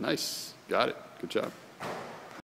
Nice. Got it. Good job.